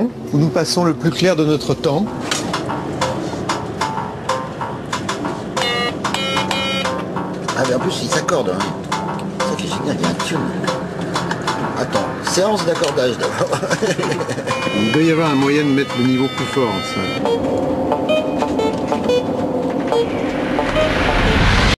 où nous passons le plus clair de notre temps. Ah mais en plus il s'accorde. Hein. Ça qui génial, il y a un tune. Attends, séance d'accordage d'abord. Il doit y avoir un moyen de mettre le niveau plus fort. en Ça.